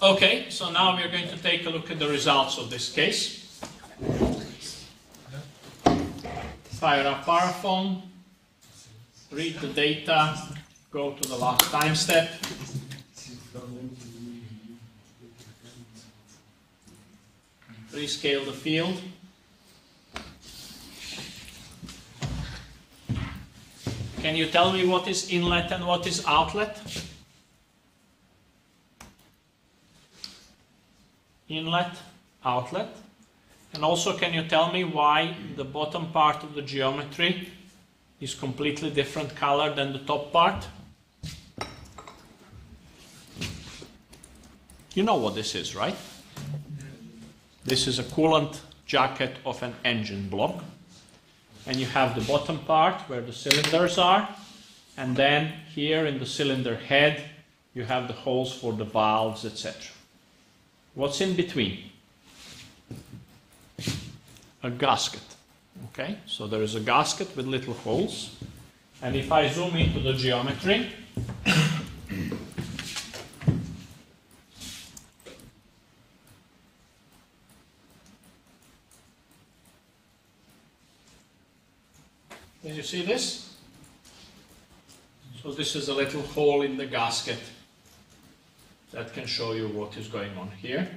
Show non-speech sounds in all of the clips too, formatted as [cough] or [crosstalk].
Okay, so now we are going to take a look at the results of this case. Fire up paraFoam, read the data, go to the last time step. Rescale the field. Can you tell me what is inlet and what is outlet? Inlet, outlet. And also, can you tell me why the bottom part of the geometry is completely different color than the top part? You know what this is, right? This is a coolant jacket of an engine block. And you have the bottom part where the cylinders are. And then here in the cylinder head, you have the holes for the valves, etc. What's in between? A gasket. Okay, so there is a gasket with little holes. And if I zoom into the geometry, Can you see this? So this is a little hole in the gasket that can show you what is going on here.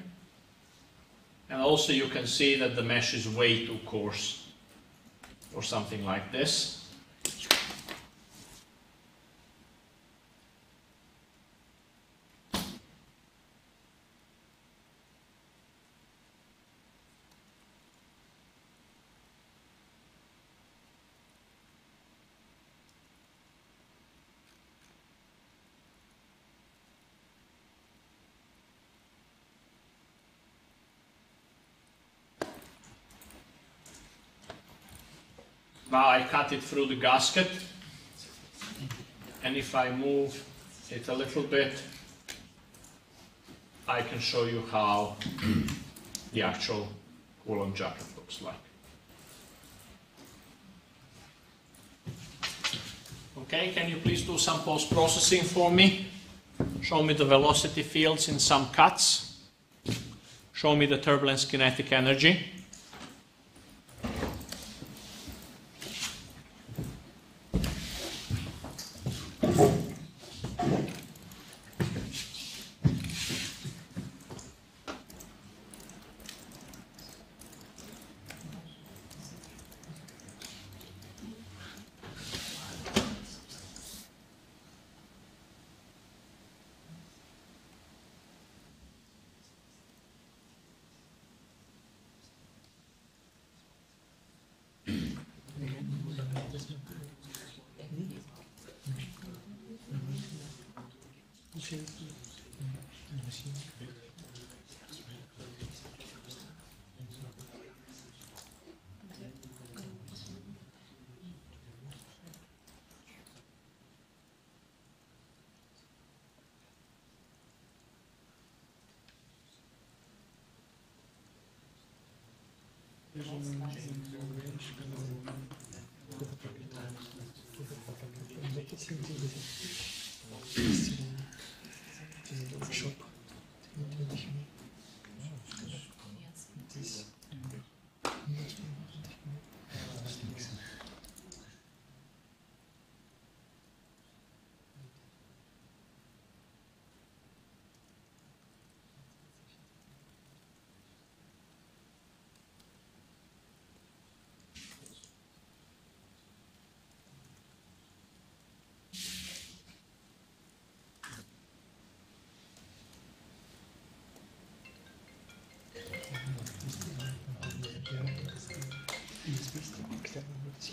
And also you can see that the mesh is way too coarse or something like this. Now I cut it through the gasket and if I move it a little bit I can show you how the actual coolant jacket looks like. Okay, can you please do some post-processing for me? Show me the velocity fields in some cuts. Show me the turbulence kinetic energy. And Jetzt müsste man klären, was.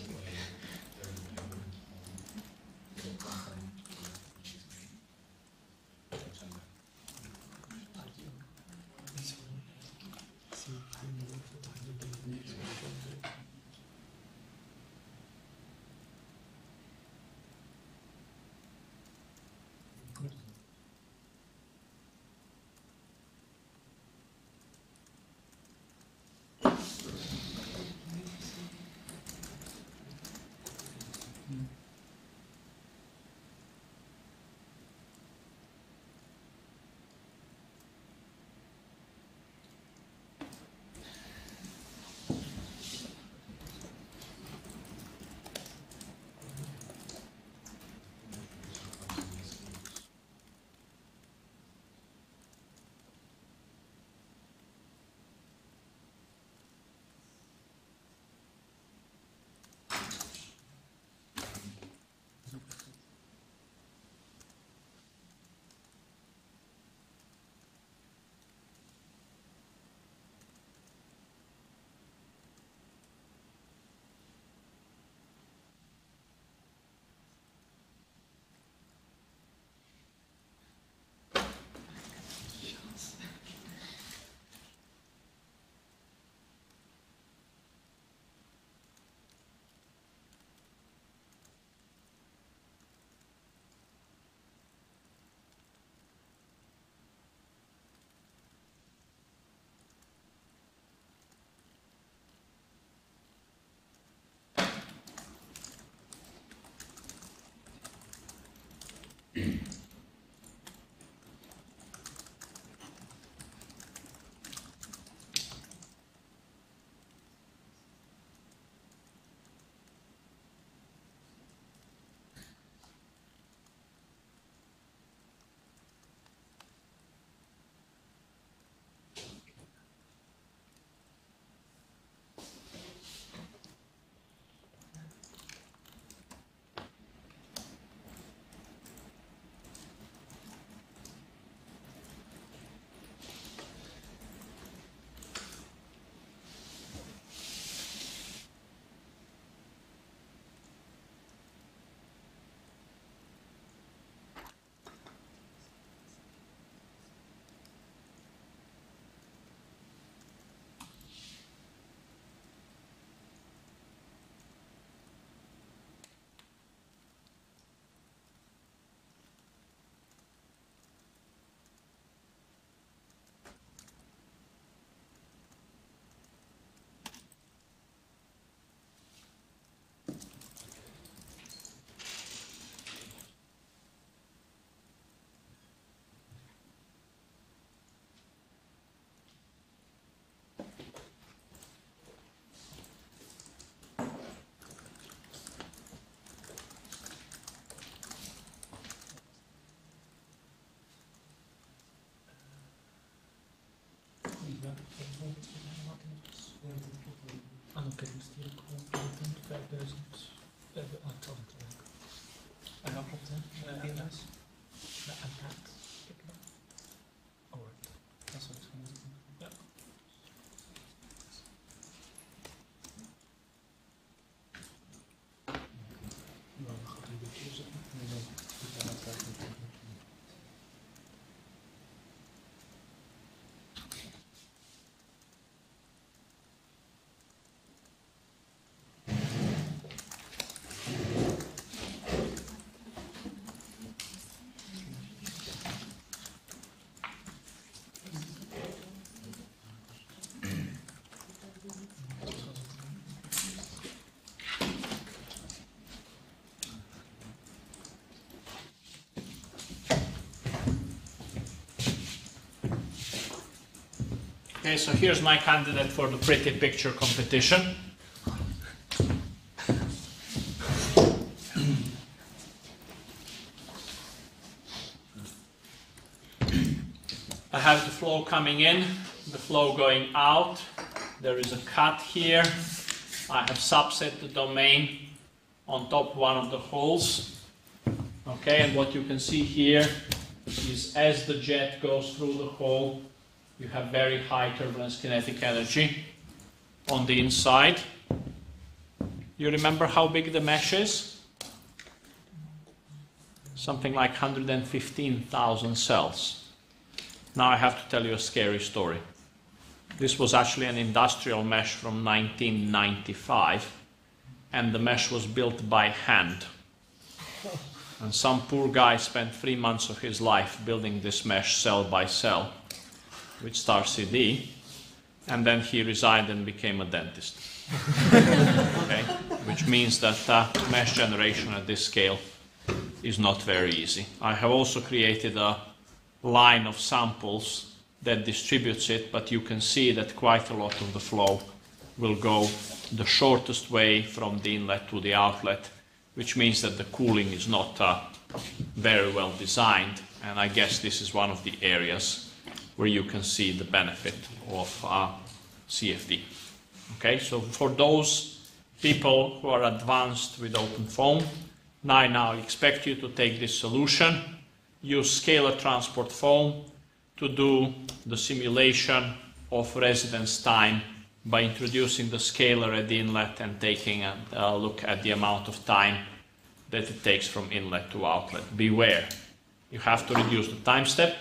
what, what else? Okay, so here's my candidate for the pretty picture competition. I have the flow coming in, the flow going out. There is a cut here. I have subset the domain on top one of the holes. Okay, and what you can see here is as the jet goes through the hole, you have very high turbulence kinetic energy on the inside. You remember how big the mesh is? Something like 115,000 cells. Now I have to tell you a scary story. This was actually an industrial mesh from 1995, and the mesh was built by hand. And some poor guy spent three months of his life building this mesh cell by cell with Star CD, and then he resigned and became a dentist. [laughs] okay? Which means that uh, mesh generation at this scale is not very easy. I have also created a line of samples that distributes it, but you can see that quite a lot of the flow will go the shortest way from the inlet to the outlet, which means that the cooling is not uh, very well designed. And I guess this is one of the areas where you can see the benefit of uh, CFD. Okay, so for those people who are advanced with OpenFOAM, I now expect you to take this solution, use scalar transport foam to do the simulation of residence time by introducing the scalar at the inlet and taking a, a look at the amount of time that it takes from inlet to outlet. Beware, you have to reduce the time step,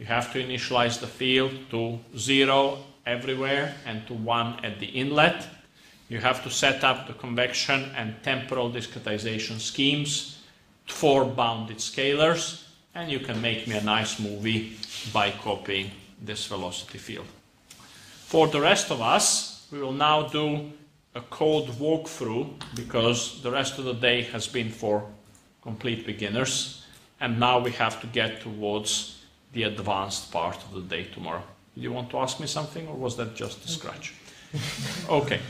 you have to initialize the field to zero everywhere and to one at the inlet. You have to set up the convection and temporal discretization schemes for bounded scalars, and you can make me a nice movie by copying this velocity field. For the rest of us, we will now do a code walkthrough because the rest of the day has been for complete beginners, and now we have to get towards the advanced part of the day tomorrow. Do you want to ask me something, or was that just a scratch? okay.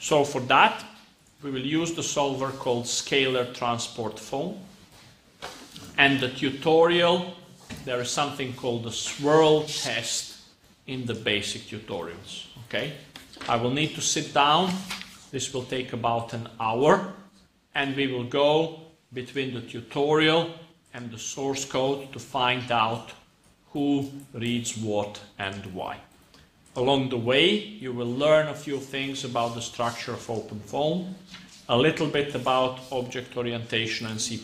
So for that, we will use the solver called Scalar Transport Foam. And the tutorial, there is something called the swirl test in the basic tutorials. Okay? I will need to sit down. This will take about an hour. And we will go between the tutorial and the source code to find out who reads what and why. Along the way, you will learn a few things about the structure of OpenFOAM, a little bit about object orientation and C++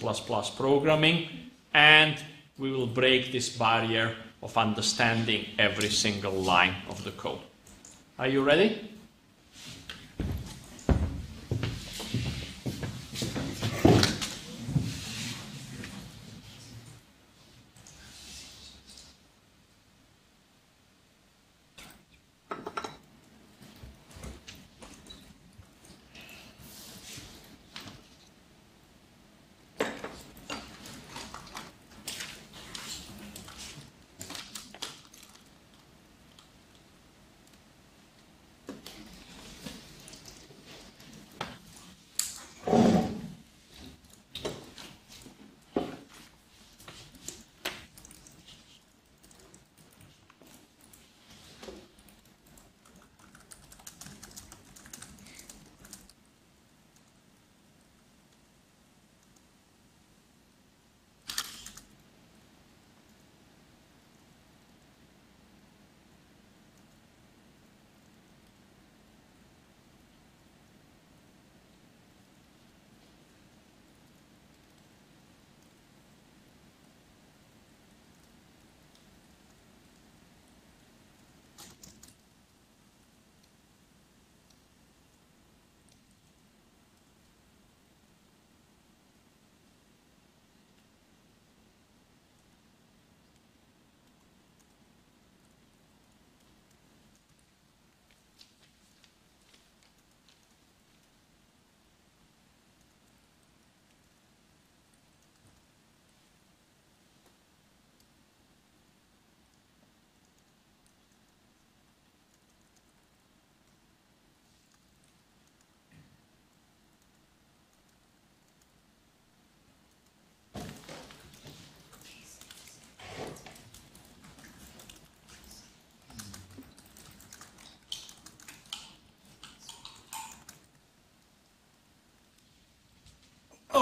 programming, and we will break this barrier of understanding every single line of the code. Are you ready?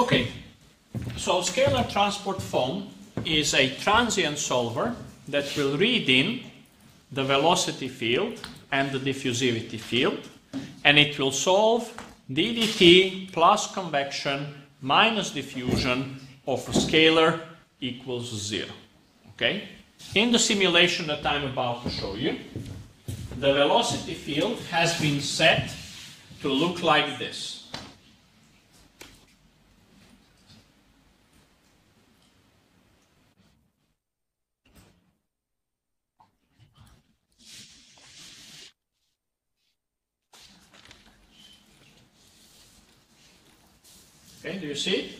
Okay, so scalar transport foam is a transient solver that will read in the velocity field and the diffusivity field, and it will solve ddt plus convection minus diffusion of a scalar equals zero. Okay? In the simulation that I'm about to show you, the velocity field has been set to look like this. You see it?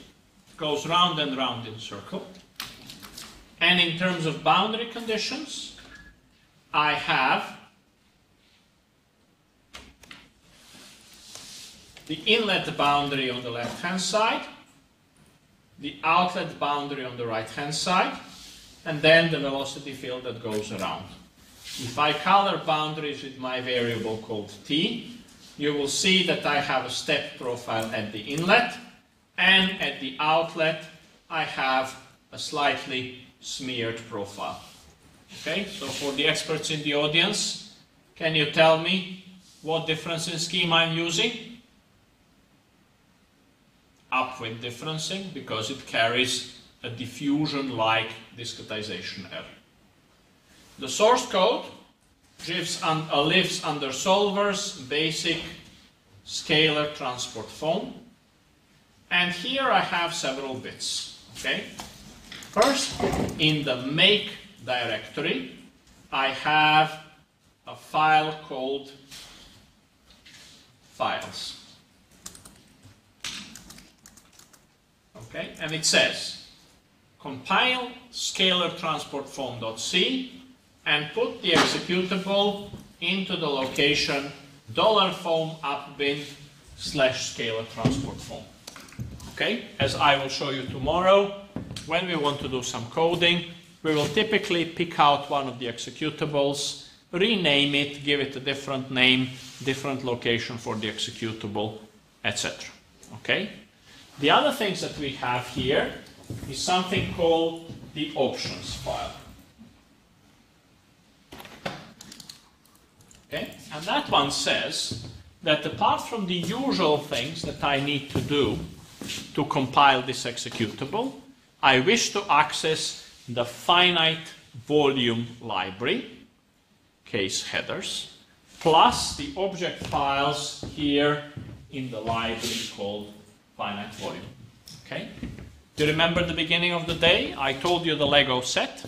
Goes round and round in circle. And in terms of boundary conditions, I have the inlet boundary on the left hand side, the outlet boundary on the right hand side, and then the velocity field that goes around. If I color boundaries with my variable called t, you will see that I have a step profile at the inlet, and at the outlet I have a slightly smeared profile. Okay, so for the experts in the audience, can you tell me what difference in scheme I'm using? Upwind differencing because it carries a diffusion-like discretization error. The source code lives, un lives under solver's basic scalar transport foam and here I have several bits. Okay. First, in the make directory, I have a file called files. Okay, and it says compile scalar transport foam.c and put the executable into the location dollar $foam bin slash scalar transport foam. Okay, as I will show you tomorrow, when we want to do some coding, we will typically pick out one of the executables, rename it, give it a different name, different location for the executable, etc. Okay? The other things that we have here is something called the options file. Okay? And that one says that apart from the usual things that I need to do to compile this executable, I wish to access the finite volume library, case headers, plus the object files here in the library called finite volume. Okay? Do you remember the beginning of the day? I told you the Lego set,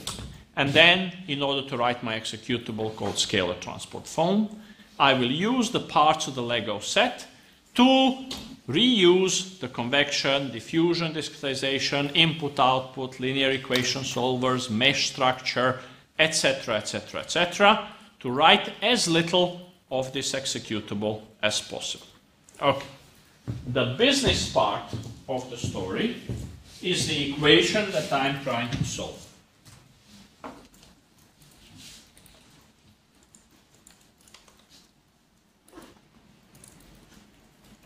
and then in order to write my executable called scalar transport foam, I will use the parts of the Lego set to reuse the convection, diffusion, discretization, input, output, linear equation solvers, mesh structure, etc., etc., etc., to write as little of this executable as possible. Okay. The business part of the story is the equation that I'm trying to solve.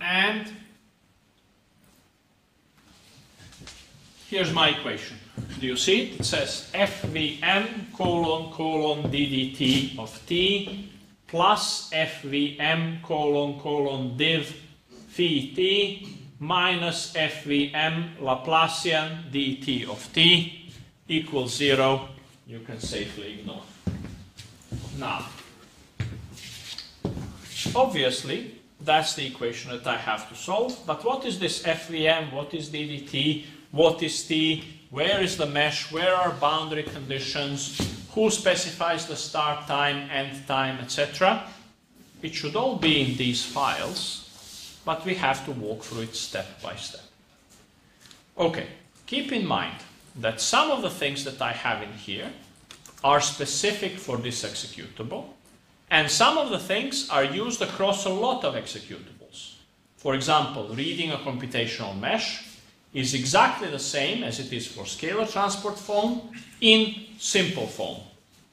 And Here's my equation. Do you see it? It says FVM colon colon ddt of t plus FVM colon colon div phi t minus FVM Laplacian dt of t equals zero. You can safely ignore. Now, obviously, that's the equation that I have to solve. But what is this FVM? What is ddt? What is t, where is the mesh, where are boundary conditions, who specifies the start time, end time, etc. It should all be in these files, but we have to walk through it step by step. Okay, keep in mind that some of the things that I have in here are specific for this executable, and some of the things are used across a lot of executables. For example, reading a computational mesh is exactly the same as it is for scalar transport foam in simple foam,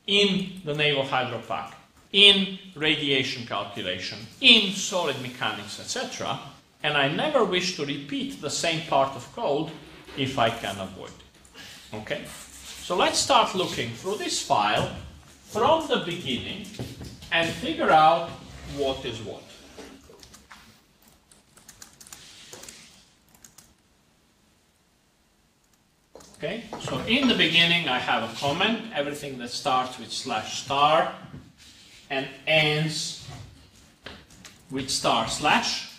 in the naval hydropack, in radiation calculation, in solid mechanics, etc. and I never wish to repeat the same part of code if I can avoid it. Okay? So let's start looking through this file from the beginning and figure out what is what. Okay, so in the beginning I have a comment, everything that starts with slash star and ends with star slash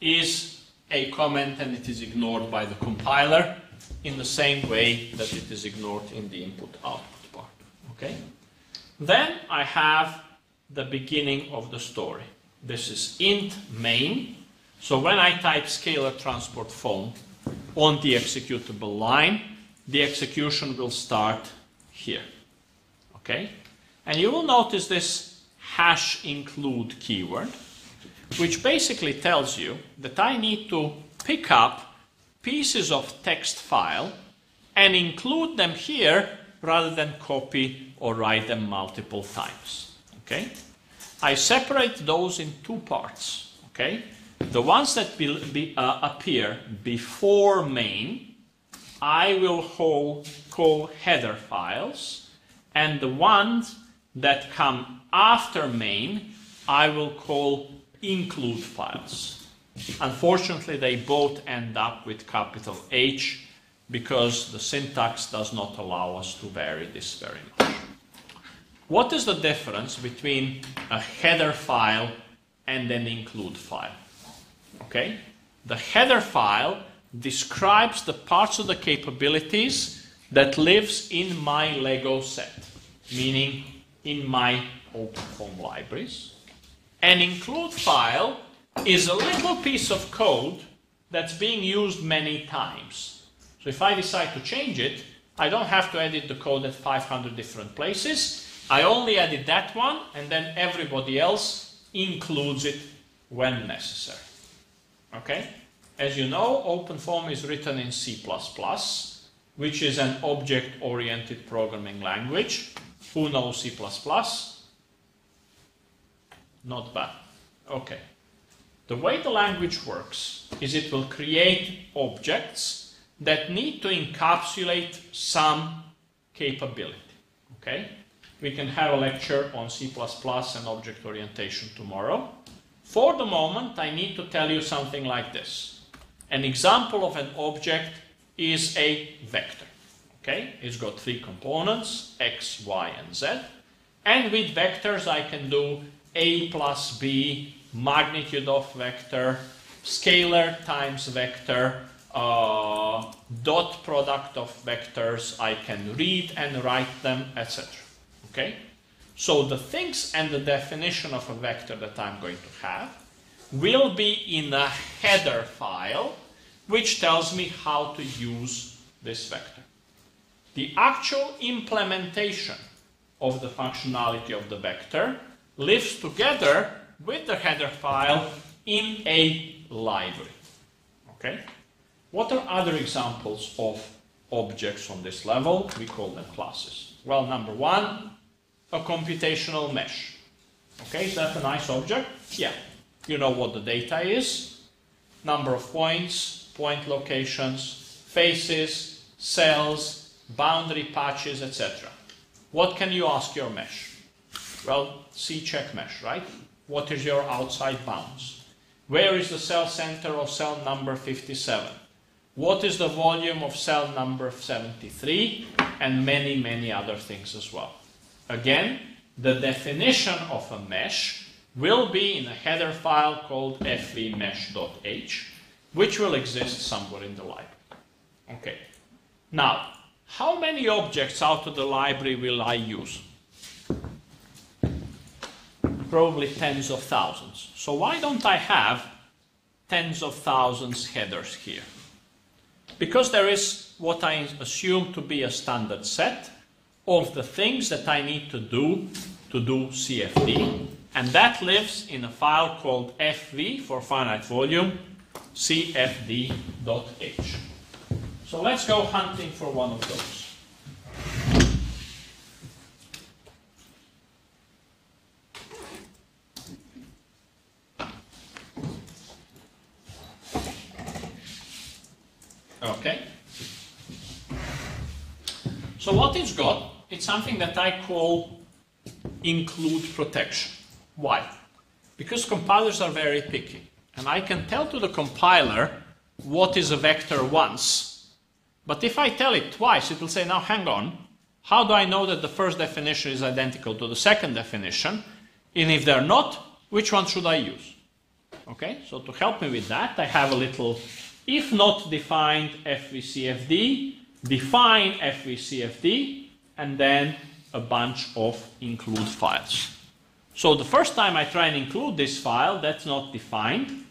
is a comment and it is ignored by the compiler in the same way that it is ignored in the input-output part. Okay? Then I have the beginning of the story. This is int main. So when I type scalar transport foam, on the executable line, the execution will start here. Okay? And you will notice this hash include keyword, which basically tells you that I need to pick up pieces of text file and include them here rather than copy or write them multiple times. Okay? I separate those in two parts. Okay? The ones that will be, uh, appear before main, I will call, call header files, and the ones that come after main, I will call include files. Unfortunately, they both end up with capital H because the syntax does not allow us to vary this very much. What is the difference between a header file and an include file? Okay? The header file describes the parts of the capabilities that lives in my Lego set, meaning in my open OpenFOAM libraries. An include file is a little piece of code that's being used many times. So if I decide to change it, I don't have to edit the code at 500 different places. I only edit that one, and then everybody else includes it when necessary. Okay? As you know, OpenFOAM is written in C++, which is an object-oriented programming language. Who knows C++? Not bad. Okay. The way the language works is it will create objects that need to encapsulate some capability. Okay? We can have a lecture on C++ and object orientation tomorrow. For the moment, I need to tell you something like this. An example of an object is a vector. Okay, it's got three components, x, y, and z. And with vectors, I can do a plus b, magnitude of vector, scalar times vector, uh, dot product of vectors. I can read and write them, etc. Okay? So the things and the definition of a vector that I'm going to have will be in a header file which tells me how to use this vector. The actual implementation of the functionality of the vector lives together with the header file in a library. Okay? What are other examples of objects on this level? We call them classes. Well, number one, a computational mesh. Okay, is that a nice object? Yeah. You know what the data is, number of points, point locations, faces, cells, boundary patches, etc. What can you ask your mesh? Well, C check mesh, right? What is your outside bounds? Where is the cell center of cell number 57? What is the volume of cell number 73? And many, many other things as well. Again, the definition of a mesh will be in a header file called fvmesh.h, which will exist somewhere in the library. Okay. Now, how many objects out of the library will I use? Probably tens of thousands. So why don't I have tens of thousands headers here? Because there is what I assume to be a standard set, of the things that I need to do to do CFD. And that lives in a file called FV for finite volume, CFD.h. So let's go hunting for one of those. Okay. So what it's got it's something that I call include protection. Why? Because compilers are very picky. And I can tell to the compiler what is a vector once. But if I tell it twice, it will say, now hang on, how do I know that the first definition is identical to the second definition? And if they're not, which one should I use? Okay, so to help me with that, I have a little if not defined FVCFD, define FVCFD, and then a bunch of include files. So the first time I try and include this file, that's not defined.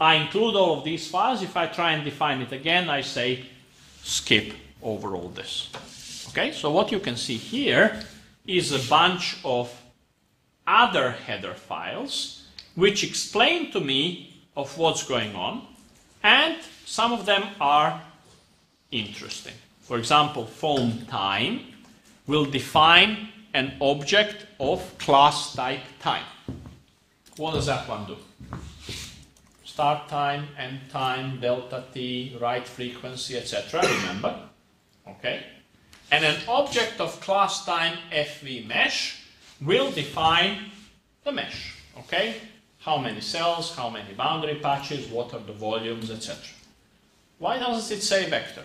I include all of these files. If I try and define it again, I say skip over all this. Okay, so what you can see here is a bunch of other header files which explain to me of what's going on and some of them are interesting. For example, foam time will define an object of class type time. What does that one do? Start time, end time, delta t, write frequency, etc. Remember? Okay. And an object of class time fv mesh will define the mesh. Okay? How many cells, how many boundary patches, what are the volumes, etc. Why doesn't it say vector?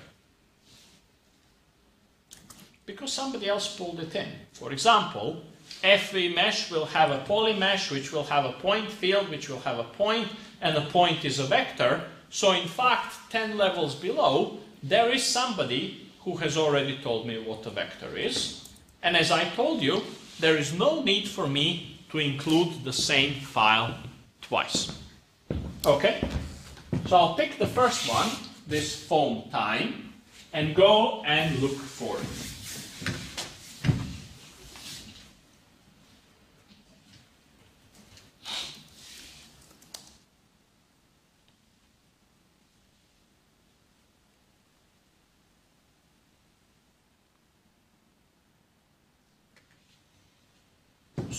Because somebody else pulled it in. For example, FV mesh will have a poly mesh, which will have a point field, which will have a point, and a point is a vector. So in fact, 10 levels below, there is somebody who has already told me what a vector is. And as I told you, there is no need for me to include the same file twice. Okay? So I'll pick the first one, this foam time, and go and look for it.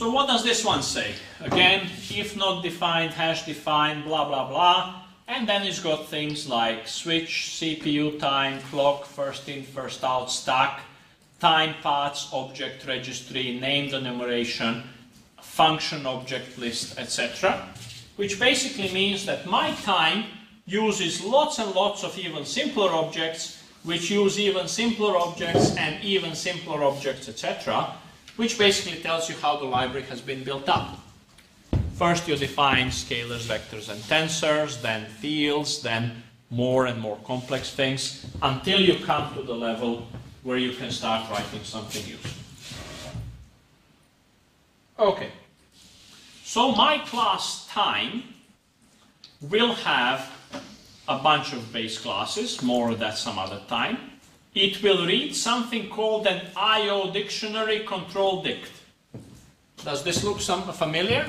So what does this one say? Again, if not defined, hash defined, blah, blah, blah. And then it's got things like switch, CPU time, clock, first in, first out, stack, time paths, object registry, named enumeration, function object list, etc. Which basically means that my time uses lots and lots of even simpler objects, which use even simpler objects and even simpler objects, etc which basically tells you how the library has been built up. First you define scalars, vectors, and tensors, then fields, then more and more complex things, until you come to the level where you can start writing something useful. Okay, so my class time will have a bunch of base classes, more of that some other time it will read something called an IO dictionary control dict. Does this look some familiar?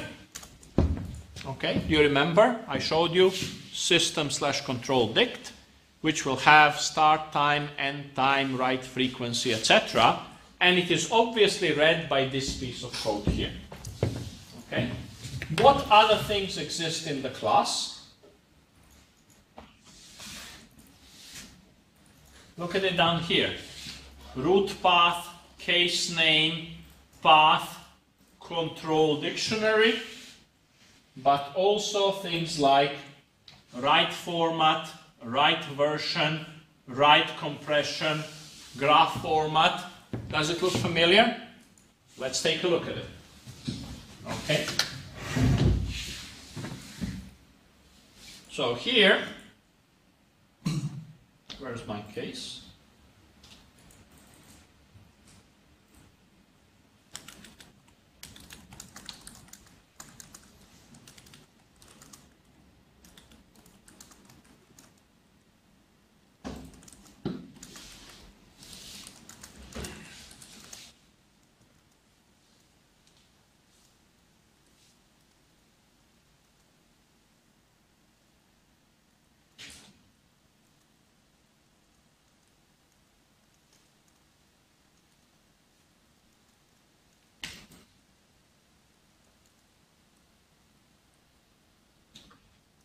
Okay, you remember I showed you system slash control dict, which will have start time, end time, write frequency, etc. And it is obviously read by this piece of code here. Okay. What other things exist in the class? Look at it down here. Root path, case name, path, control dictionary, but also things like write format, write version, write compression, graph format. Does it look familiar? Let's take a look at it. Okay. So here Where's my case?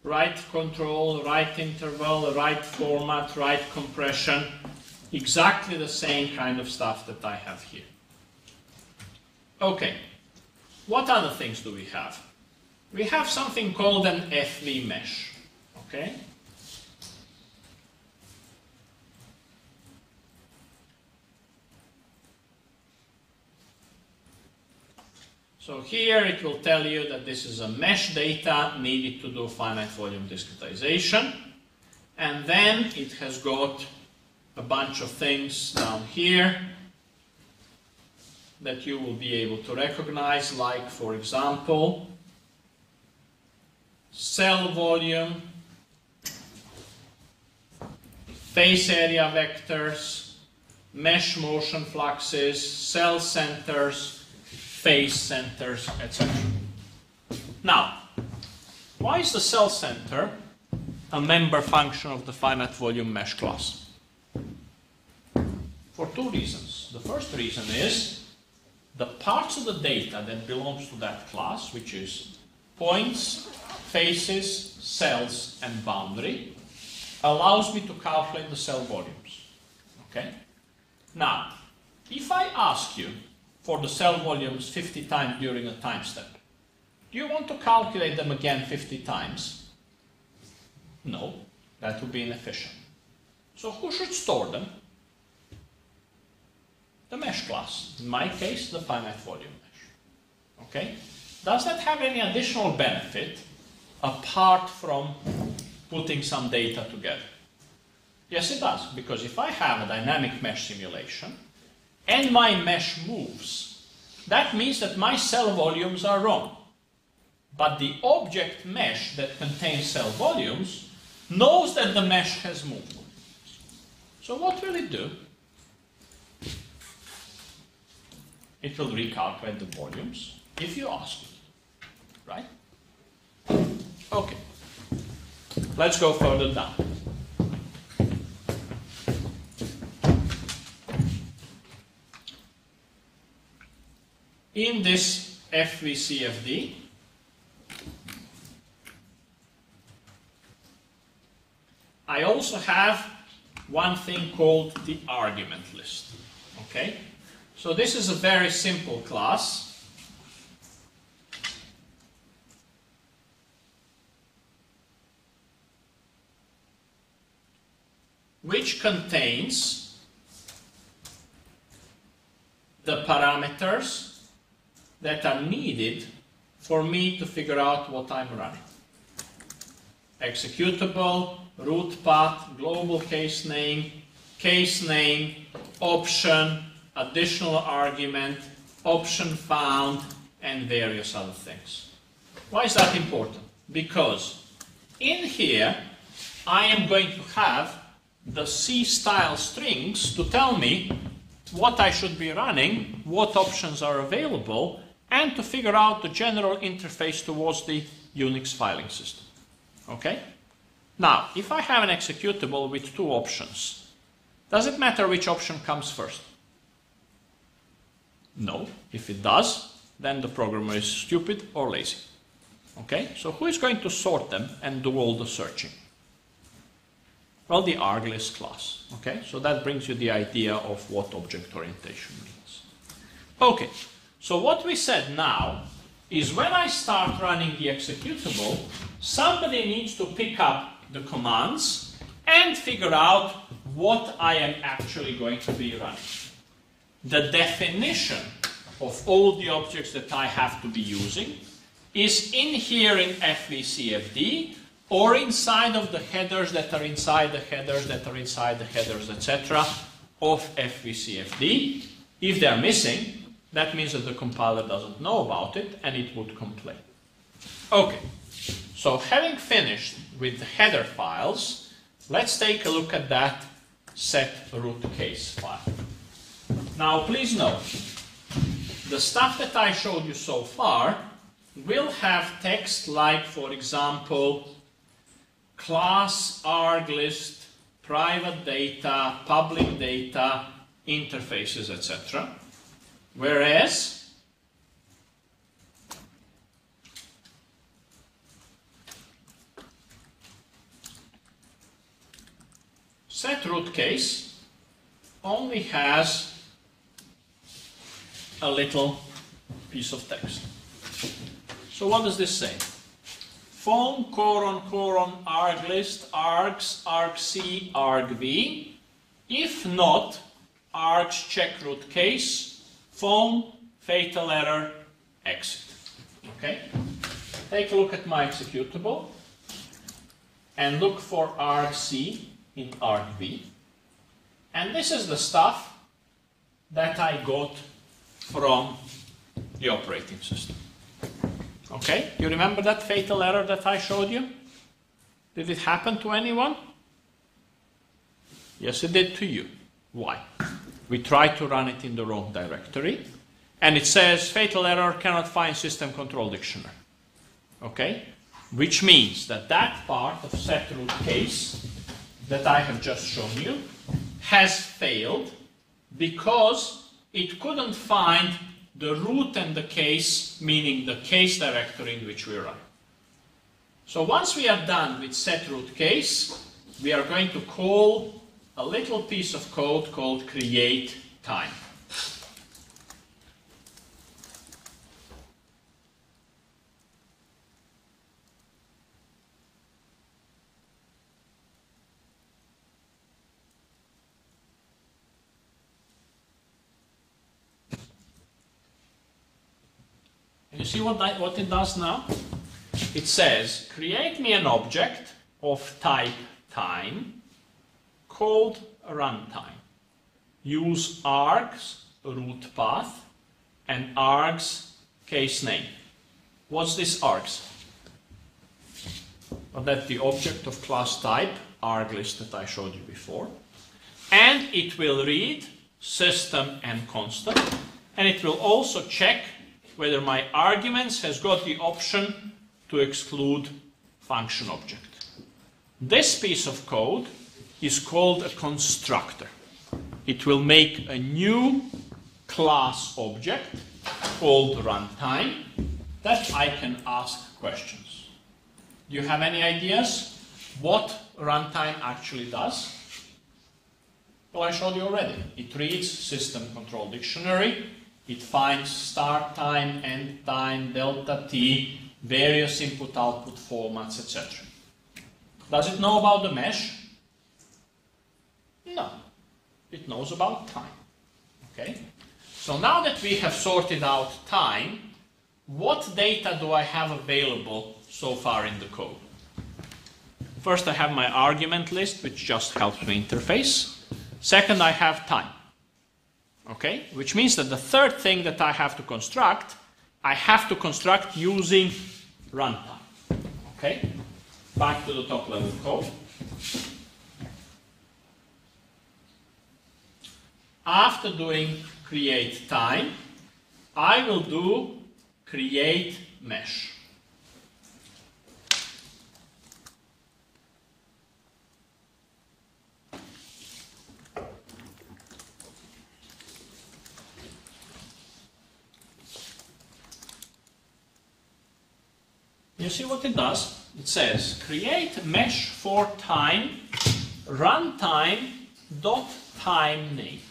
Right control, right interval, right format, right compression, exactly the same kind of stuff that I have here. Okay, what other things do we have? We have something called an FV mesh, okay? So here it will tell you that this is a mesh data needed to do finite volume discretization. And then it has got a bunch of things down here that you will be able to recognize, like, for example, cell volume, face area vectors, mesh motion fluxes, cell centers, face centers, etc. Now, why is the cell center a member function of the finite volume mesh class? For two reasons. The first reason is the parts of the data that belongs to that class, which is points, faces, cells, and boundary, allows me to calculate the cell volumes. Okay? Now, if I ask you for the cell volumes 50 times during a time step. Do you want to calculate them again 50 times? No, that would be inefficient. So who should store them? The mesh class. In my case, the finite volume mesh. Okay? Does that have any additional benefit apart from putting some data together? Yes, it does, because if I have a dynamic mesh simulation, and my mesh moves, that means that my cell volumes are wrong. But the object mesh that contains cell volumes knows that the mesh has moved. So what will it do? It will recalculate the volumes if you ask it, right? Okay, let's go further down. In this FVCFD, I also have one thing called the argument list. Okay? So this is a very simple class. which contains the parameters that are needed for me to figure out what I'm running. Executable, root path, global case name, case name, option, additional argument, option found, and various other things. Why is that important? Because in here, I am going to have the C style strings to tell me what I should be running, what options are available, and to figure out the general interface towards the Unix filing system. Okay? Now, if I have an executable with two options, does it matter which option comes first? No. If it does, then the programmer is stupid or lazy. Okay? So who is going to sort them and do all the searching? Well, the arglist class. Okay? So that brings you the idea of what object orientation means. Okay. So what we said now is when I start running the executable, somebody needs to pick up the commands and figure out what I am actually going to be running. The definition of all the objects that I have to be using is in here in FVCFD or inside of the headers that are inside the headers that are inside the headers, etc. of FVCFD. If they're missing, that means that the compiler doesn't know about it and it would complain. Okay, so having finished with the header files, let's take a look at that set root case file. Now please note, the stuff that I showed you so far will have text like, for example, class arglist, private data, public data, interfaces, etc. Whereas, set root case only has a little piece of text. So what does this say? Foam, colon, colon, arglist, args, argc, argv. If not, args check root case Foam fatal error exit. Okay? Take a look at my executable and look for argc in argv. And this is the stuff that I got from the operating system. Okay, you remember that fatal error that I showed you? Did it happen to anyone? Yes, it did to you. Why? We try to run it in the wrong directory, and it says fatal error cannot find system control dictionary. Okay? Which means that that part of set root case that I have just shown you has failed because it couldn't find the root and the case, meaning the case directory in which we run. So once we are done with set root case, we are going to call a little piece of code called create time. You see what, that, what it does now? It says, create me an object of type time called runtime. Use args root path and args case name. What's this args? Well, that's the object of class type arg list that I showed you before. And it will read system and constant. And it will also check whether my arguments has got the option to exclude function object. This piece of code is called a constructor. It will make a new class object called runtime that I can ask questions. Do you have any ideas what runtime actually does? Well, I showed you already. It reads system control dictionary, it finds start time, end time, delta t, various input-output formats, etc. Does it know about the mesh? No. It knows about time. Okay? So now that we have sorted out time, what data do I have available so far in the code? First, I have my argument list, which just helps me interface. Second, I have time. Okay? Which means that the third thing that I have to construct, I have to construct using runtime. Okay? Back to the top level code. After doing create time, I will do create mesh. You see what it does? It says create mesh for time runtime dot time name.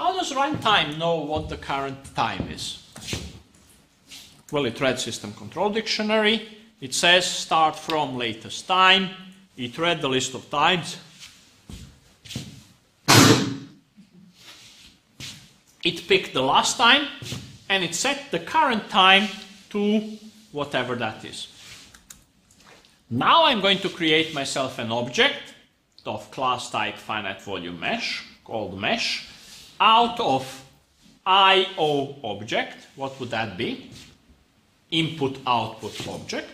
How does runtime know what the current time is? Well, it read system control dictionary. It says start from latest time. It read the list of times. It picked the last time and it set the current time to whatever that is. Now I'm going to create myself an object of class type finite volume mesh called mesh out of IO object. What would that be? Input output object.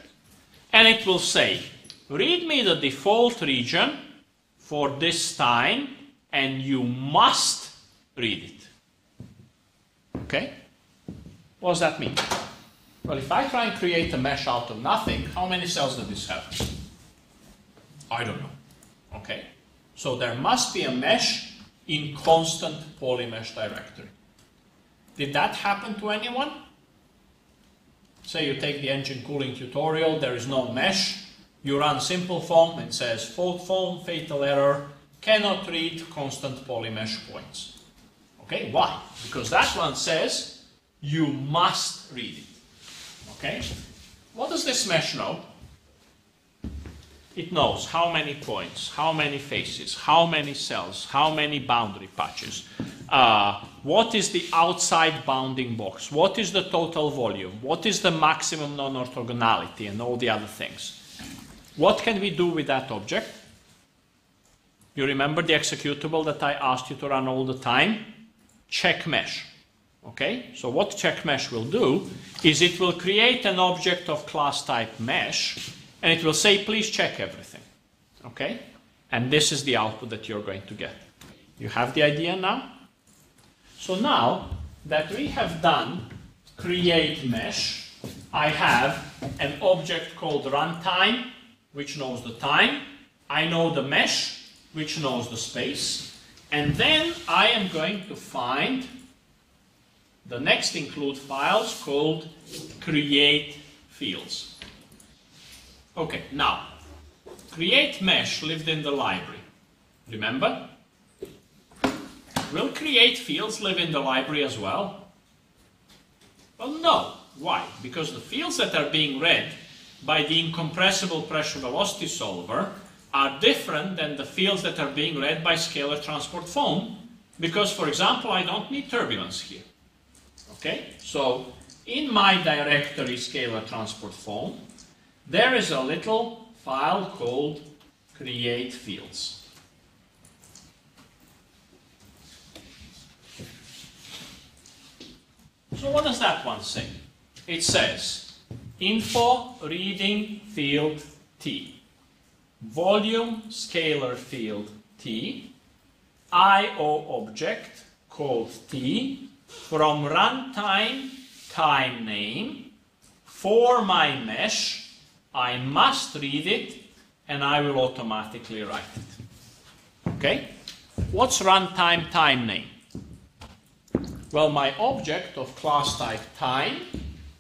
And it will say, read me the default region for this time and you must read it. Okay? What does that mean? Well, if I try and create a mesh out of nothing, how many cells does this have? I don't know. Okay? So there must be a mesh in constant polymesh directory. Did that happen to anyone? Say you take the engine cooling tutorial, there is no mesh, You run simple foam, it says fault foam, fatal error, cannot read constant polymesh points. Okay, why? Because that one says you must read it. Okay? What does this mesh know? It knows how many points, how many faces, how many cells, how many boundary patches, uh, what is the outside bounding box, what is the total volume, what is the maximum non-orthogonality, and all the other things. What can we do with that object? You remember the executable that I asked you to run all the time? Check mesh. Okay, so what check mesh will do is it will create an object of class type mesh and it will say, please check everything. Okay? And this is the output that you're going to get. You have the idea now? So now that we have done create mesh, I have an object called runtime, which knows the time. I know the mesh, which knows the space. And then I am going to find the next include files called create fields. Okay, now, create mesh lived in the library. Remember? Will create fields live in the library as well? Well, no. Why? Because the fields that are being read by the incompressible pressure velocity solver are different than the fields that are being read by scalar transport foam because, for example, I don't need turbulence here. Okay? So, in my directory scalar transport foam, there is a little file called create fields. So what does that one say? It says info reading field T, volume scalar field T, IO object called T, from runtime time name for my mesh I must read it and I will automatically write it. Okay? What's runtime time name? Well, my object of class type time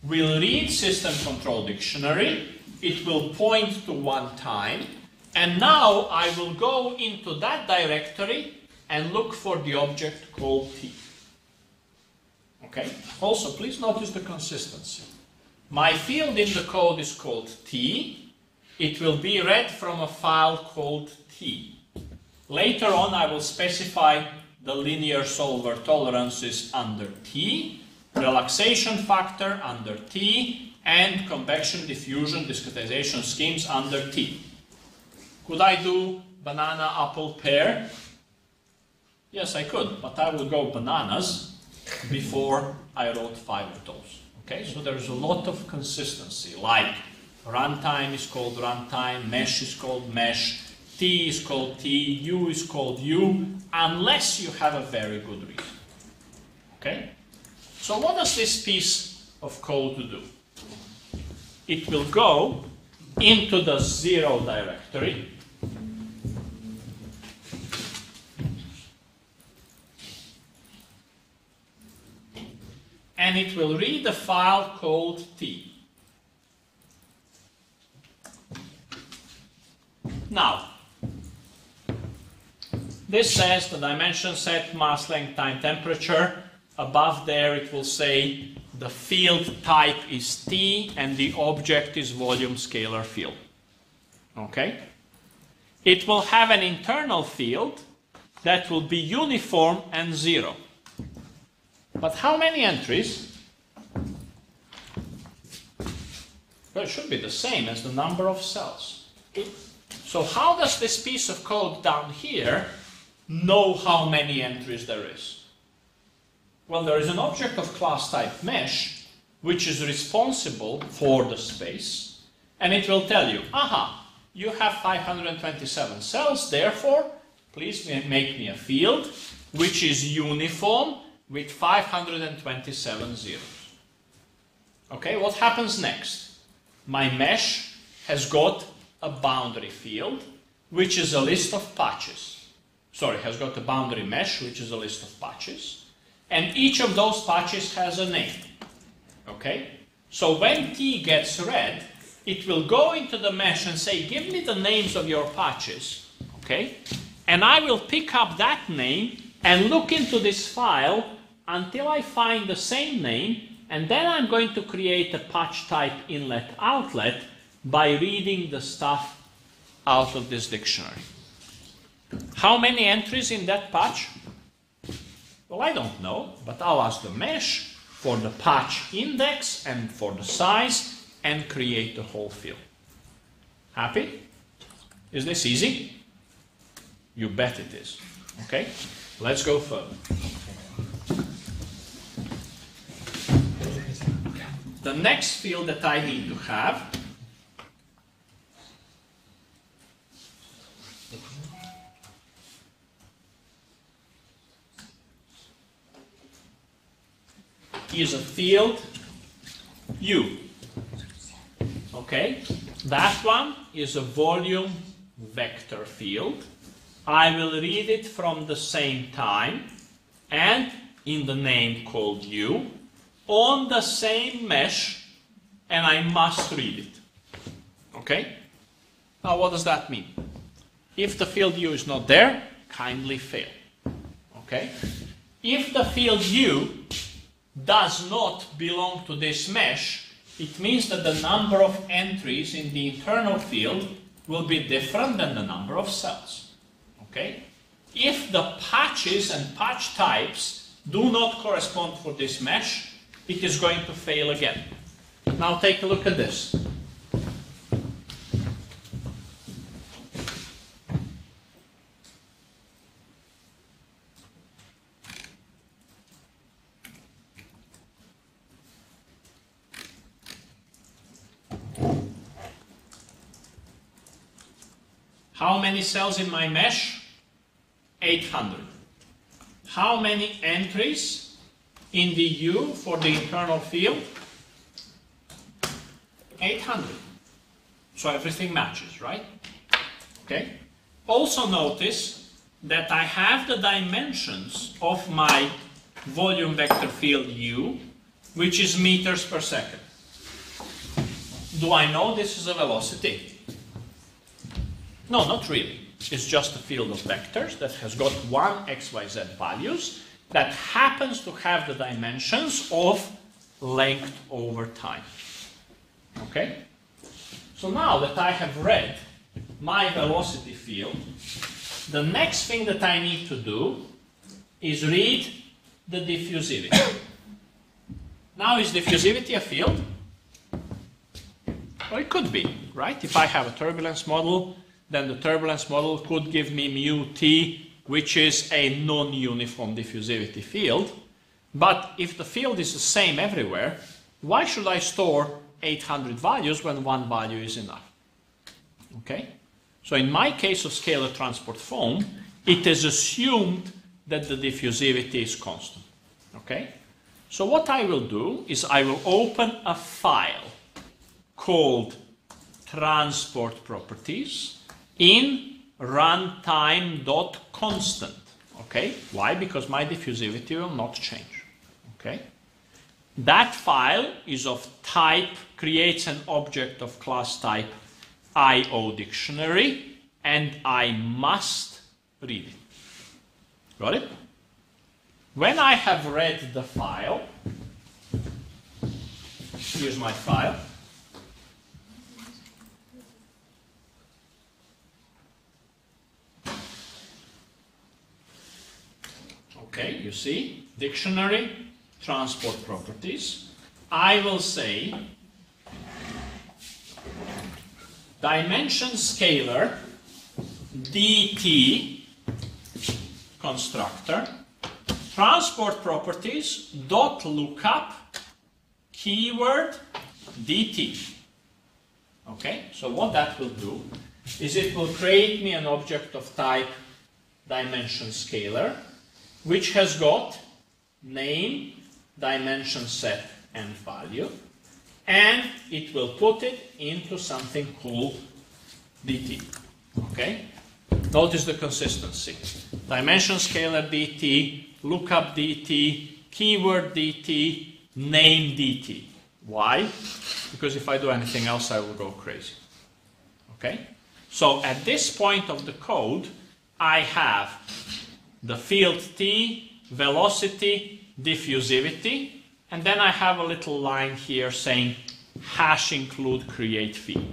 will read system control dictionary, it will point to one time, and now I will go into that directory and look for the object called t. Okay? Also, please notice the consistency. My field in the code is called t. It will be read from a file called t. Later on, I will specify the linear solver tolerances under t, relaxation factor under t, and convection diffusion discretization schemes under t. Could I do banana, apple, pear? Yes, I could, but I will go bananas before I wrote five of those. Okay, so there's a lot of consistency, like runtime is called runtime, mesh is called mesh, T is called T, U is called U, unless you have a very good reason. Okay? So what does this piece of code do? It will go into the zero directory and it will read a file called T. Now, this says the dimension set, mass length, time, temperature. Above there it will say the field type is T and the object is volume scalar field. Okay? It will have an internal field that will be uniform and zero. But how many entries? Well, it should be the same as the number of cells. So how does this piece of code down here know how many entries there is? Well, there is an object of class type mesh which is responsible for the space and it will tell you, aha, you have 527 cells, therefore, please make me a field which is uniform with 527 zeros. Okay, what happens next? My mesh has got a boundary field, which is a list of patches. Sorry, has got a boundary mesh, which is a list of patches. And each of those patches has a name. Okay? So when t gets read, it will go into the mesh and say, give me the names of your patches, okay? And I will pick up that name and look into this file until I find the same name, and then I'm going to create a patch type inlet outlet by reading the stuff out of this dictionary. How many entries in that patch? Well, I don't know, but I'll ask the mesh for the patch index and for the size and create the whole field. Happy? Is this easy? You bet it is. Okay? Let's go further. The next field that I need to have is a field U. Okay, that one is a volume vector field. I will read it from the same time and in the name called U on the same mesh and I must read it. Okay? Now what does that mean? If the field U is not there, kindly fail. Okay? If the field U does not belong to this mesh, it means that the number of entries in the internal field will be different than the number of cells. Okay? If the patches and patch types do not correspond for this mesh, it is going to fail again. Now take a look at this. How many cells in my mesh? 800. How many entries in the U for the internal field? 800. So everything matches, right? Okay. Also notice that I have the dimensions of my volume vector field U, which is meters per second. Do I know this is a velocity? No, not really. It's just a field of vectors that has got one xyz values that happens to have the dimensions of length over time. Okay? So now that I have read my velocity field, the next thing that I need to do is read the diffusivity. now is diffusivity a field? Well, it could be, right? If I have a turbulence model then the turbulence model could give me mu t, which is a non-uniform diffusivity field. But if the field is the same everywhere, why should I store 800 values when one value is enough? Okay? So in my case of scalar transport foam, it is assumed that the diffusivity is constant. Okay? So what I will do is I will open a file called transport properties in runtime.constant. Okay, why? Because my diffusivity will not change. Okay, that file is of type, creates an object of class type IO dictionary, and I must read it. Got it? When I have read the file, here's my file. Okay, you see, dictionary, transport properties. I will say dimension scalar dt constructor transport properties dot lookup keyword dt. Okay, so what that will do is it will create me an object of type dimension scalar which has got name, dimension set, and value, and it will put it into something called dt. Okay? Notice the consistency. Dimension scalar dt, lookup dt, keyword dt, name dt. Why? because if I do anything else, I will go crazy. Okay? So at this point of the code, I have the field t, velocity, diffusivity, and then I have a little line here saying hash include create phi.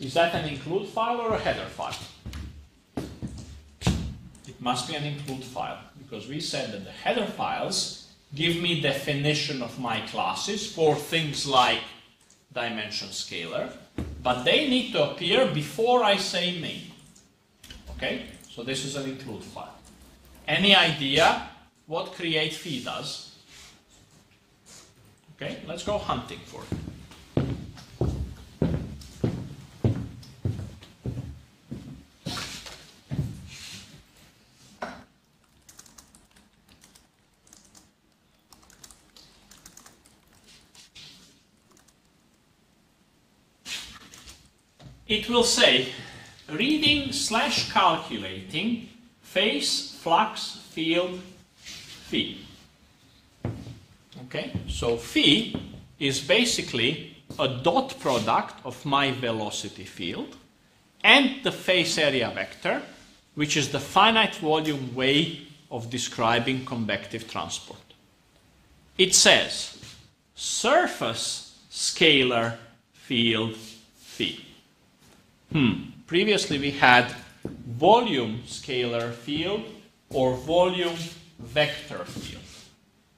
Is that an include file or a header file? It must be an include file because we said that the header files give me definition of my classes for things like dimension scalar, but they need to appear before I say main. Okay, so this is an include file. Any idea what create phi does? Okay, let's go hunting for it. it will say reading slash calculating face flux field phi. Okay, so phi is basically a dot product of my velocity field and the face area vector, which is the finite volume way of describing convective transport. It says surface scalar field phi. Hmm. Previously we had volume scalar field or volume vector field.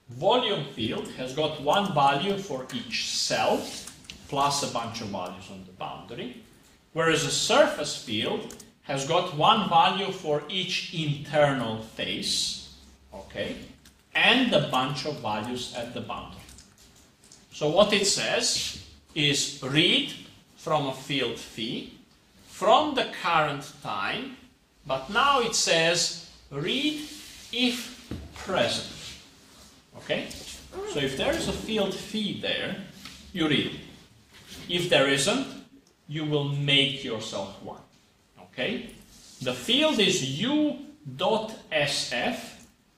Volume field has got one value for each cell plus a bunch of values on the boundary, whereas a surface field has got one value for each internal face, okay, and a bunch of values at the boundary. So what it says is read from a field phi from the current time, but now it says read if present. Okay? So if there is a field phi there, you read it. If there isn't, you will make yourself one. Okay? The field is u dot sf,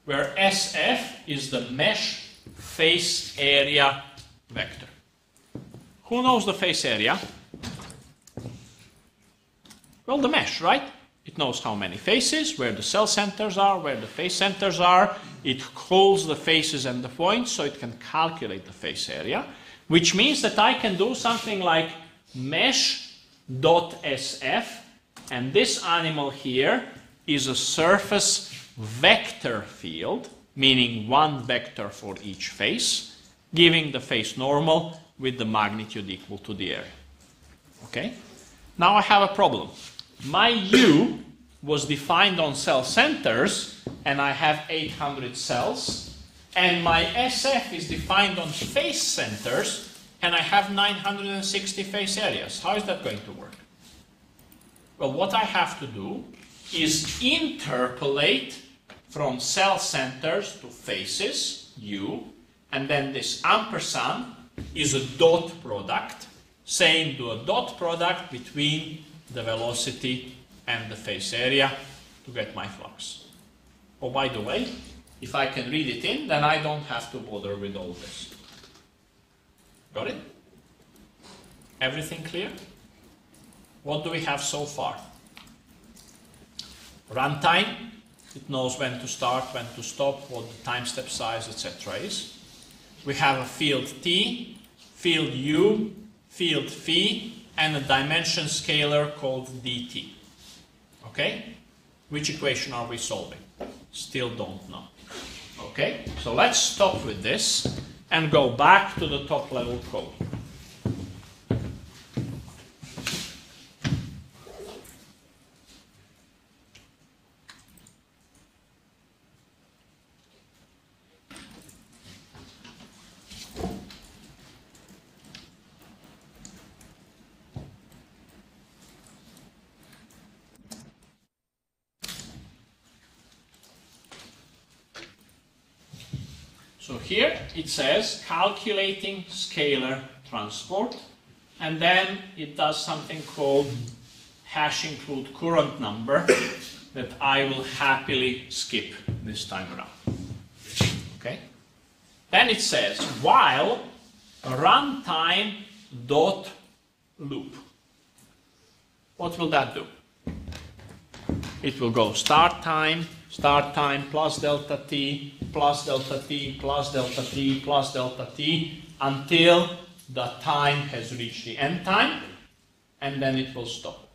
where sf is the mesh face area vector. Who knows the face area? Well, the mesh, right? It knows how many faces, where the cell centers are, where the face centers are. It calls the faces and the points, so it can calculate the face area, which means that I can do something like mesh.sf, and this animal here is a surface vector field, meaning one vector for each face, giving the face normal with the magnitude equal to the area. Okay? Now I have a problem my U was defined on cell centers, and I have 800 cells, and my SF is defined on face centers, and I have 960 face areas. How is that going to work? Well, what I have to do is interpolate from cell centers to faces, U, and then this ampersand is a dot product, saying do a dot product between the velocity and the face area to get my flux. Oh, by the way, if I can read it in, then I don't have to bother with all this. Got it? Everything clear? What do we have so far? Runtime, it knows when to start, when to stop, what the time step size, etc. is. We have a field t, field u, field phi, and a dimension scalar called dt. Okay? Which equation are we solving? Still don't know. Okay? So let's stop with this and go back to the top level code. here it says calculating scalar transport, and then it does something called hash include Courant number that I will happily skip this time around. Okay? Then it says while runtime dot loop. What will that do? It will go start time, start time plus delta t, plus delta t, plus delta t, plus delta t, until the time has reached the end time, and then it will stop.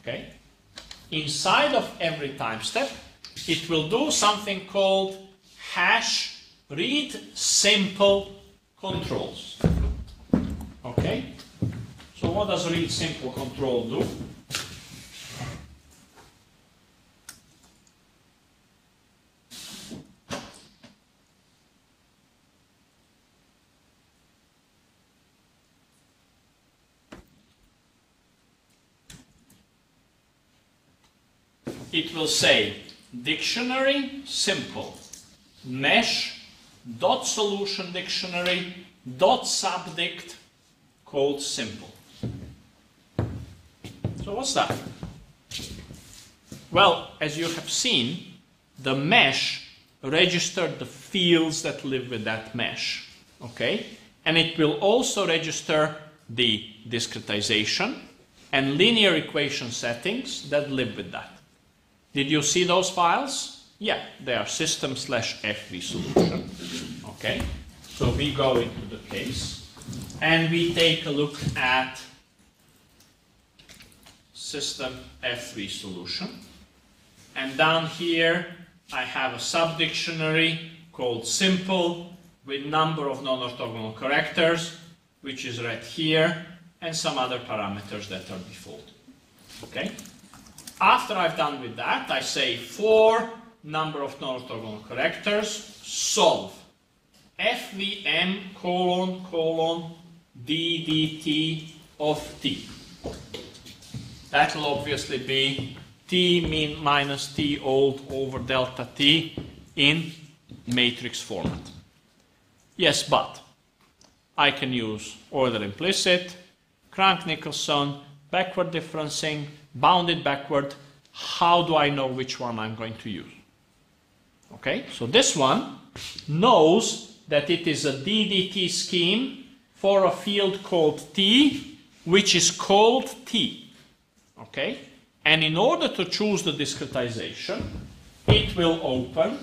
Okay? Inside of every time step, it will do something called hash read simple controls. Okay? So what does read simple control do? It will say dictionary simple mesh dot solution dictionary dot subdict called simple. So what's that? Well, as you have seen, the mesh registered the fields that live with that mesh. Okay? And it will also register the discretization and linear equation settings that live with that. Did you see those files? Yeah, they are system slash FV solution. Okay, so we go into the case and we take a look at system FV solution. And down here I have a subdictionary called simple with number of non-orthogonal correctors, which is right here, and some other parameters that are default. Okay? After I've done with that, I say for number of non-orthogonal correctors, solve fvm colon colon ddt of t. That will obviously be t mean minus t old over delta t in matrix format. Yes, but I can use Euler implicit, Crank-Nicolson, backward differencing, bounded backward, how do I know which one I'm going to use? Okay, so this one knows that it is a DDT scheme for a field called T, which is called T. Okay, and in order to choose the discretization, it will open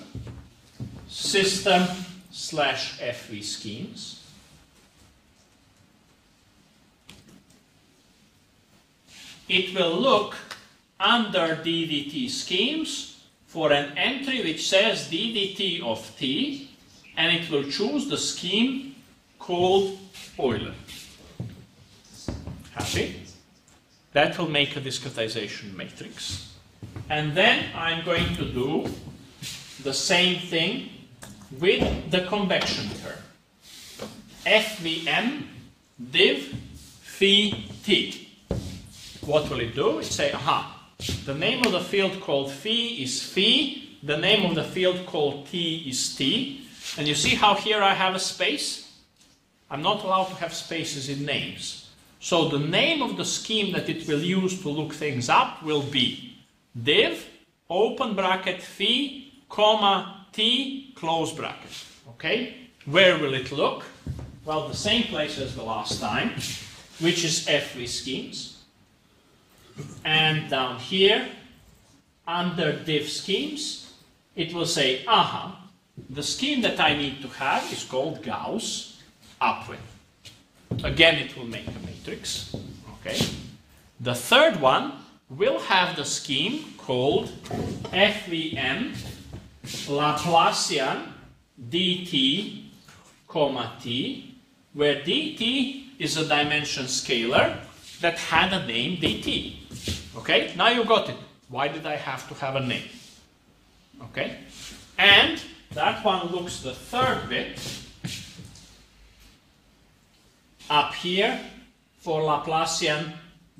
system slash FV schemes it will look under DDT schemes for an entry which says DDT of T, and it will choose the scheme called Euler. Happy? That will make a discretization matrix. And then I'm going to do the same thing with the convection term. FVM div phi t what will it do? It say, aha, the name of the field called phi is phi, the name of the field called t is t, and you see how here I have a space? I'm not allowed to have spaces in names. So the name of the scheme that it will use to look things up will be div, open bracket, phi, comma, t, close bracket. Okay? Where will it look? Well, the same place as the last time, which is FV schemes. And down here, under div schemes, it will say, aha, the scheme that I need to have is called Gauss upwind. Again, it will make a matrix. Okay. The third one will have the scheme called FVM Laplacian dt, comma t, where dt is a dimension scalar that had a name dt. Okay, now you got it. Why did I have to have a name? Okay, and that one looks the third bit up here for Laplacian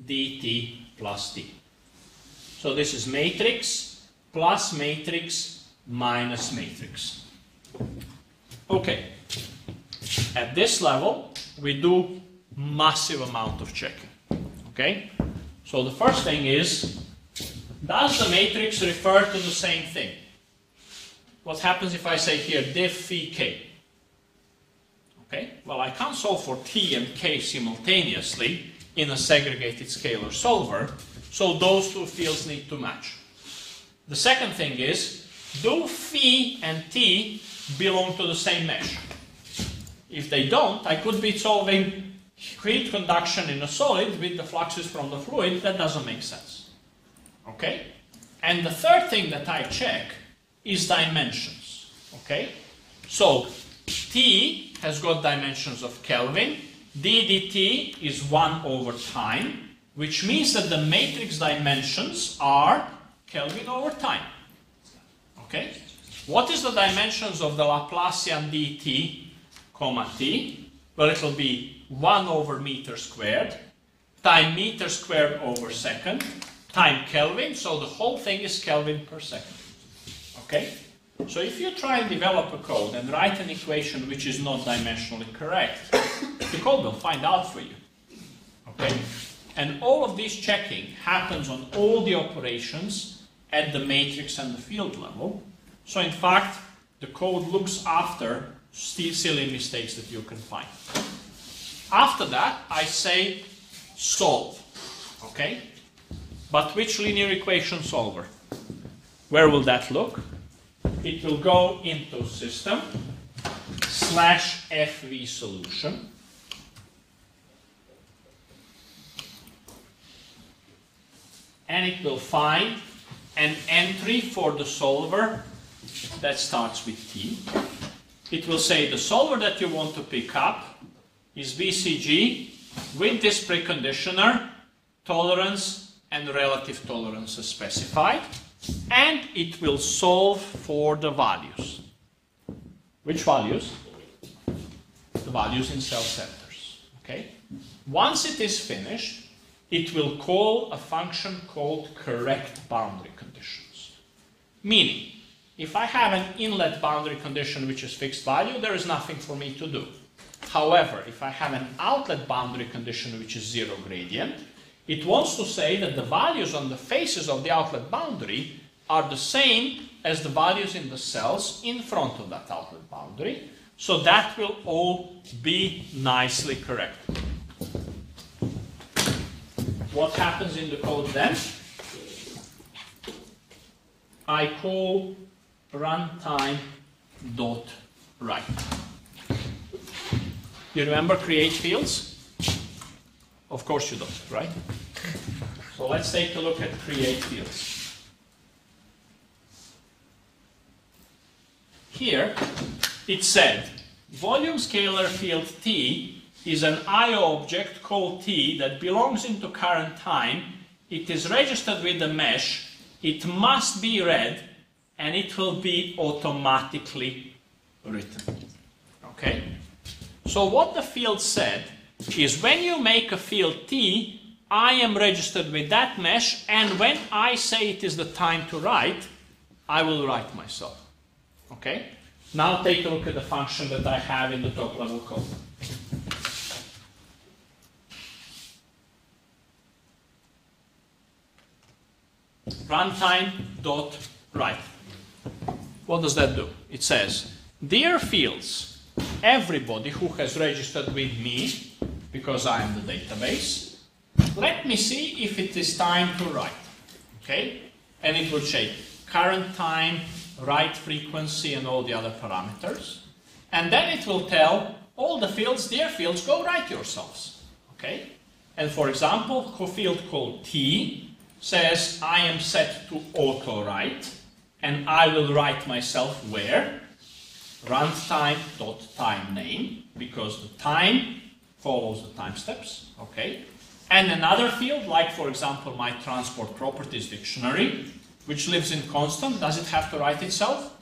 dt plus t. So this is matrix plus matrix minus matrix. Okay, at this level we do massive amount of checking. Okay, so the first thing is, does the matrix refer to the same thing? What happens if I say here div phi k? Okay, well I can't solve for t and k simultaneously in a segregated scalar solver, so those two fields need to match. The second thing is, do phi and t belong to the same mesh? If they don't, I could be solving heat conduction in a solid with the fluxes from the fluid. That doesn't make sense. Okay? And the third thing that I check is dimensions. Okay? So, T has got dimensions of Kelvin. d dt is 1 over time, which means that the matrix dimensions are Kelvin over time. Okay? What is the dimensions of the Laplacian dt, comma t? Well, it will be 1 over meter squared, time meter squared over second, time Kelvin, so the whole thing is Kelvin per second. Okay? So if you try and develop a code and write an equation which is not dimensionally correct, the code will find out for you. Okay? And all of this checking happens on all the operations at the matrix and the field level. So in fact, the code looks after silly mistakes that you can find. After that, I say solve. Okay? But which linear equation solver? Where will that look? It will go into system slash FV solution. And it will find an entry for the solver that starts with T. It will say the solver that you want to pick up is VCG with this preconditioner, tolerance and relative tolerance specified, and it will solve for the values. Which values? The values in cell centers. Okay? Once it is finished, it will call a function called correct boundary conditions. Meaning, if I have an inlet boundary condition which is fixed value, there is nothing for me to do. However, if I have an outlet boundary condition which is zero gradient, it wants to say that the values on the faces of the outlet boundary are the same as the values in the cells in front of that outlet boundary. So that will all be nicely correct. What happens in the code then? I call runtime dot write. You remember create fields? Of course you don't, right? So let's take a look at create fields. Here it said volume scalar field T is an IO object called T that belongs into current time. It is registered with the mesh. It must be read and it will be automatically written. Okay? So what the field said is when you make a field T, I am registered with that mesh, and when I say it is the time to write, I will write myself. Okay? Now take a look at the function that I have in the top level code. Runtime dot write. What does that do? It says, dear fields, everybody who has registered with me, because I am the database, let me see if it is time to write. Okay? And it will say current time, write frequency, and all the other parameters. And then it will tell all the fields, dear fields, go write yourselves. Okay? And for example, a field called T says I am set to auto write, and I will write myself where? Runtime dot time name because the time follows the time steps, okay? And another field, like for example my transport properties dictionary, which lives in constant, does it have to write itself?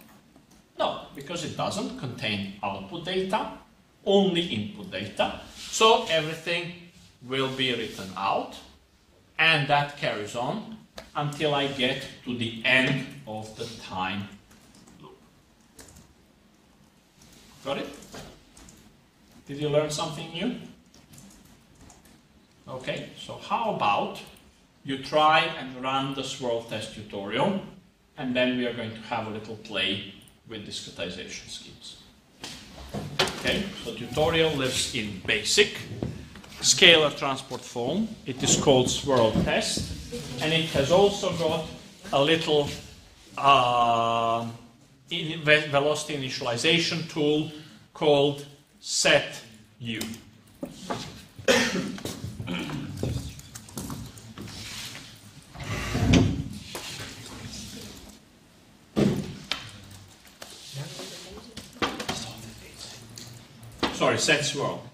No, because it doesn't contain output data, only input data. So everything will be written out, and that carries on until I get to the end of the time Got it? Did you learn something new? Okay, so how about you try and run the swirl test tutorial and then we are going to have a little play with discretization schemes. Okay? So tutorial lives in basic scalar transport foam. It is called swirl test, and it has also got a little uh, in ve- velocity initialization tool called set u. Sorry, set swirl.